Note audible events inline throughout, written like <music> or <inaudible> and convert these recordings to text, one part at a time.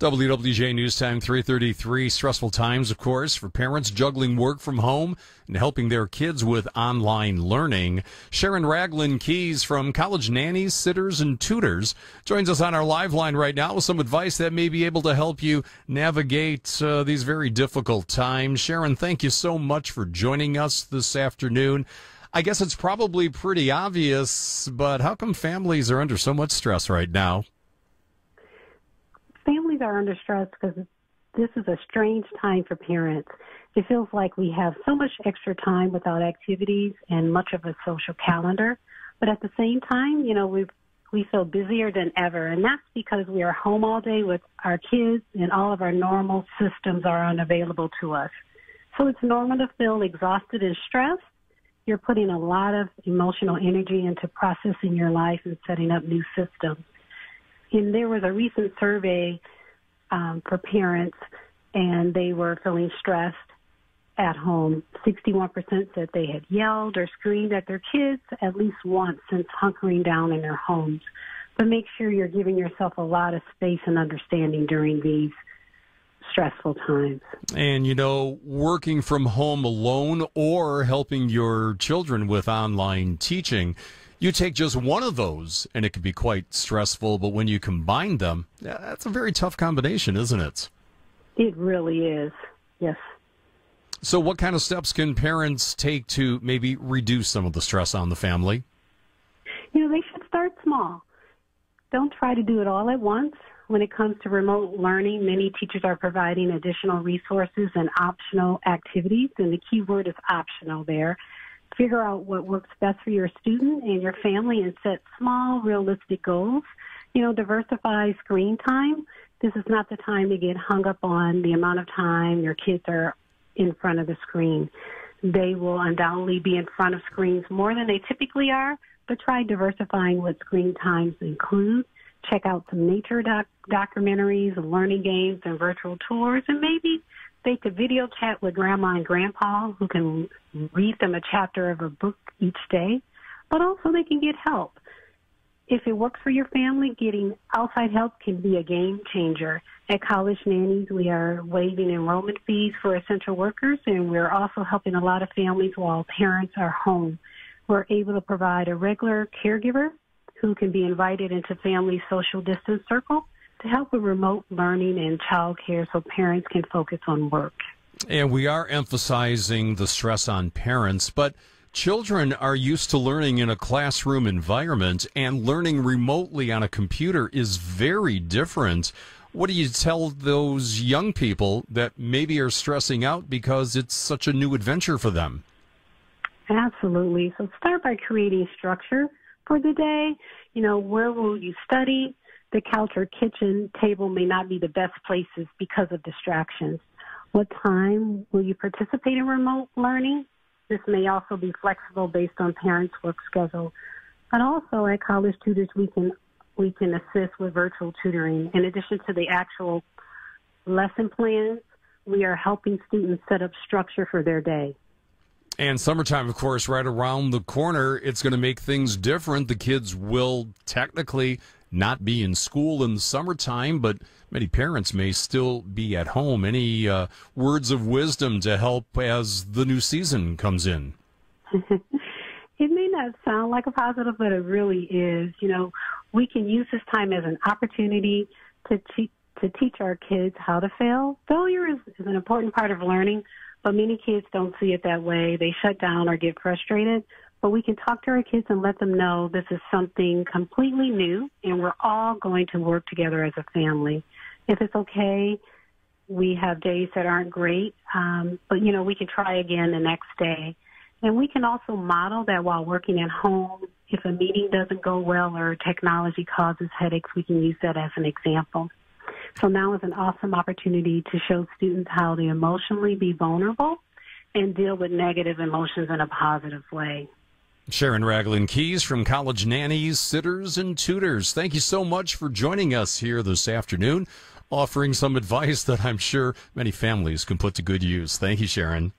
WWJ News Time 333. Stressful times, of course, for parents juggling work from home and helping their kids with online learning. Sharon Ragland Keys from College Nannies, Sitters, and Tutors joins us on our live line right now with some advice that may be able to help you navigate uh, these very difficult times. Sharon, thank you so much for joining us this afternoon. I guess it's probably pretty obvious, but how come families are under so much stress right now? Families are under stress because this is a strange time for parents. It feels like we have so much extra time without activities and much of a social calendar. But at the same time, you know, we we feel busier than ever. And that's because we are home all day with our kids and all of our normal systems are unavailable to us. So it's normal to feel exhausted and stressed. You're putting a lot of emotional energy into processing your life and setting up new systems and there was a recent survey um, for parents, and they were feeling stressed at home. 61% said they had yelled or screamed at their kids at least once since hunkering down in their homes. But make sure you're giving yourself a lot of space and understanding during these stressful times. And you know, working from home alone or helping your children with online teaching you take just one of those and it can be quite stressful, but when you combine them, that's a very tough combination, isn't it? It really is. Yes. So, what kind of steps can parents take to maybe reduce some of the stress on the family? You know, they should start small. Don't try to do it all at once. When it comes to remote learning, many teachers are providing additional resources and optional activities, and the key word is optional there figure out what works best for your student and your family and set small, realistic goals. You know, diversify screen time. This is not the time to get hung up on the amount of time your kids are in front of the screen. They will undoubtedly be in front of screens more than they typically are, but try diversifying what screen times include. Check out some nature doc- documentaries, learning games, and virtual tours, and maybe they could video chat with grandma and grandpa who can read them a chapter of a book each day, but also they can get help. If it works for your family, getting outside help can be a game changer. At College Nannies, we are waiving enrollment fees for essential workers, and we're also helping a lot of families while parents are home. We're able to provide a regular caregiver who can be invited into family social distance circle to help with remote learning and child care so parents can focus on work. And we are emphasizing the stress on parents, but children are used to learning in a classroom environment and learning remotely on a computer is very different. What do you tell those young people that maybe are stressing out because it's such a new adventure for them? Absolutely. So start by creating structure for the day. You know, where will you study? The couch or kitchen table may not be the best places because of distractions. What time will you participate in remote learning? This may also be flexible based on parents' work schedule. But also at College Tutors, we can we can assist with virtual tutoring. In addition to the actual lesson plans, we are helping students set up structure for their day. And summertime, of course, right around the corner, it's going to make things different. The kids will technically not be in school in the summertime, but many parents may still be at home. Any uh, words of wisdom to help as the new season comes in? <laughs> it may not sound like a positive, but it really is. You know, we can use this time as an opportunity to teach to teach our kids how to fail. Failure is, is an important part of learning, but many kids don't see it that way. They shut down or get frustrated but we can talk to our kids and let them know this is something completely new and we're all going to work together as a family. If it's okay, we have days that aren't great, um, but you know, we can try again the next day. And we can also model that while working at home. If a meeting doesn't go well or technology causes headaches, we can use that as an example. So now is an awesome opportunity to show students how to emotionally be vulnerable and deal with negative emotions in a positive way. Sharon Ragland Keys from College Nannies, Sitters, and Tutors. Thank you so much for joining us here this afternoon, offering some <laughs> advice that I'm sure many families can put to good use. Thank you, Sharon.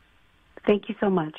Thank you so much.